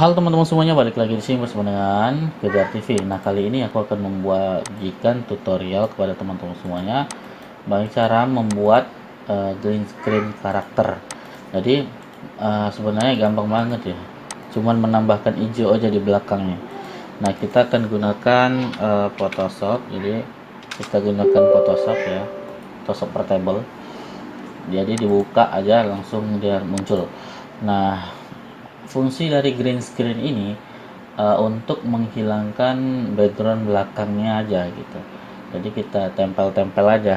Halo teman-teman semuanya, balik lagi di sini bersama dengan Kejar TV. Nah, kali ini aku akan membagikan tutorial kepada teman-teman semuanya bagaimana cara membuat uh, green screen karakter. Jadi, uh, sebenarnya gampang banget ya. Cuman menambahkan hijau aja di belakangnya. Nah, kita akan gunakan uh, Photoshop. Jadi, kita gunakan Photoshop ya. Photoshop portable. Jadi dibuka aja langsung dia muncul. Nah, fungsi dari green screen ini uh, untuk menghilangkan background belakangnya aja gitu. Jadi kita tempel-tempel aja.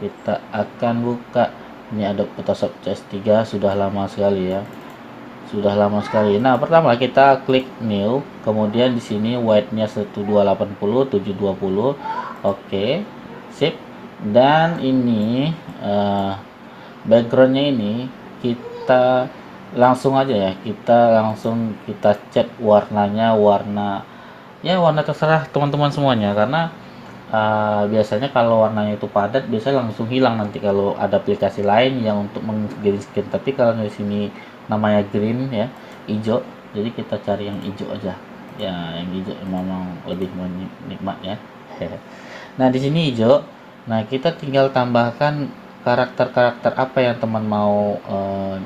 Kita akan buka. Ini ada Photoshop CS3 sudah lama sekali ya. Sudah lama sekali. Nah pertama kita klik new. Kemudian di sini white nya 1280 720 oke okay. sip. Dan ini uh, backgroundnya ini kita langsung aja ya. Kita langsung kita cek warnanya warna ya warna terserah teman-teman semuanya. Karena uh, biasanya kalau warnanya itu padat biasanya langsung hilang nanti kalau ada aplikasi lain yang untuk menggreen screen tapi kalau di sini namanya green ya hijau jadi kita cari yang hijau aja. Ya yang hijau memang lebih nikmat ya. Nah di sini hijau. Nah kita tinggal tambahkan karakter-karakter apa yang teman mau uh,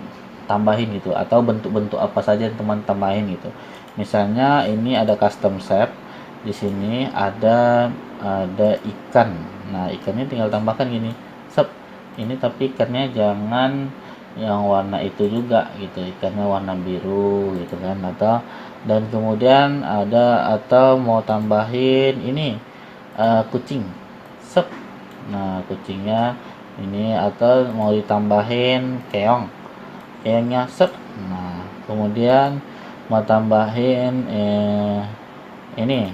tambahin gitu? Atau bentuk-bentuk apa saja yang teman tambahin gitu? Misalnya ini ada custom shape di sini ada ada ikan. Nah ikannya tinggal tambahkan gini sep. Ini tapi ikannya jangan yang warna itu juga gitu ikannya warna biru gitu kan atau dan kemudian ada atau mau tambahin ini uh, kucing sep. Nah kucingnya ini atau mau ditambahin keong. Keongnya set. Nah kemudian mau tambahin eh, ini.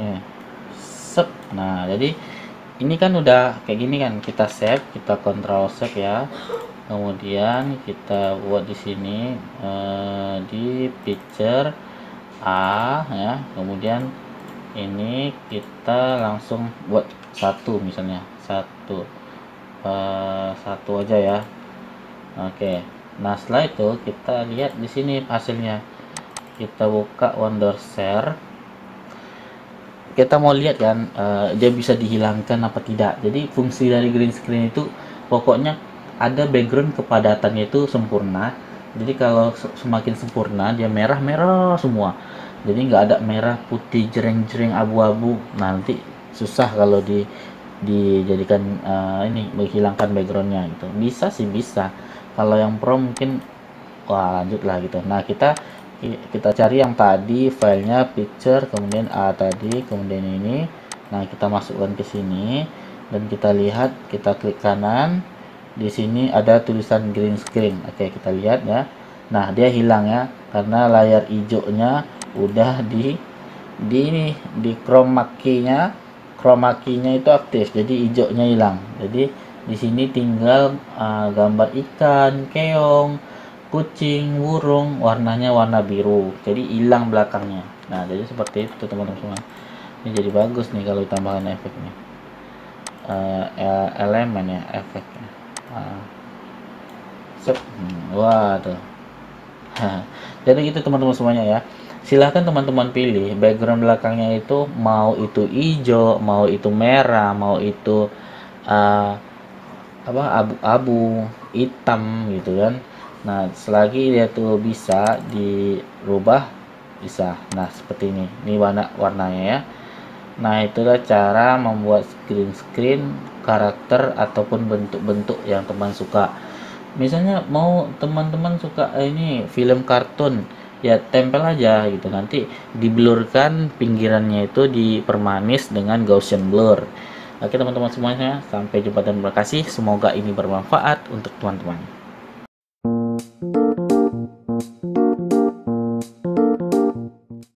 Eh, set. Nah jadi ini kan udah kayak gini kan kita save kita kontrol save ya. Kemudian kita buat di sini eh, di picture A ya. Kemudian ini kita langsung buat satu misalnya satu uh, satu aja ya. Oke. Nah setelah itu kita lihat di sini hasilnya. Kita buka wonder share. Kita mau lihat kan uh, dia bisa dihilangkan apa tidak. Jadi fungsi dari green screen itu pokoknya ada background kepadatannya itu sempurna. Jadi kalau semakin sempurna dia merah merah semua. Jadi nggak ada merah putih jering-jering abu-abu. Nanti susah kalau di dijadikan uh, ini menghilangkan backgroundnya gitu. Bisa sih bisa. Kalau yang pro mungkin wah lanjut lah gitu. Nah kita kita cari yang tadi filenya picture kemudian A tadi kemudian ini. Nah kita masukkan ke sini. Dan kita lihat kita klik kanan. Di sini ada tulisan green screen. Oke kita lihat ya. Nah dia hilang ya karena layar hijaunya udah di di ini di chroma key-nya chroma key-nya itu aktif jadi hijaunya hilang. Jadi di sini tinggal uh, gambar ikan keong kucing burung warnanya warna biru. Jadi hilang belakangnya. Nah jadi seperti itu teman-teman semua. Ini jadi bagus nih kalau ditambahkan efeknya. Uh, elemen ya efeknya. Uh, Sep. Hmm, tuh jadi itu teman-teman semuanya ya silahkan teman-teman pilih. Background belakangnya itu mau itu hijau mau itu merah mau itu uh, apa abu-abu hitam gitu kan. Nah selagi dia tuh bisa dirubah bisa. Nah seperti ini. Ini warna warnanya ya. Nah itulah cara membuat screen screen karakter ataupun bentuk-bentuk yang teman suka. Misalnya mau teman-teman suka eh, ini film kartun ya tempel aja gitu. Nanti diblurkan pinggirannya itu dipermanis dengan Gaussian blur. Oke teman-teman semuanya sampai jumpa dan terima kasih. Semoga ini bermanfaat untuk teman-teman